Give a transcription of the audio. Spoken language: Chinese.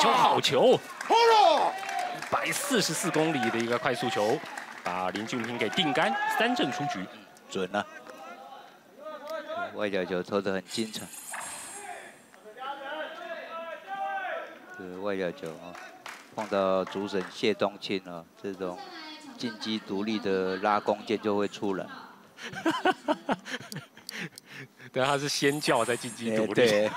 球好球，一百四十四公里的一个快速球，把林俊平给定杆，三振出局，准了。外角球投得很精彩，这外角球啊，碰到主审谢东庆啊，这种进击独立的拉弓箭就会出来。对，他是先叫再进击独立。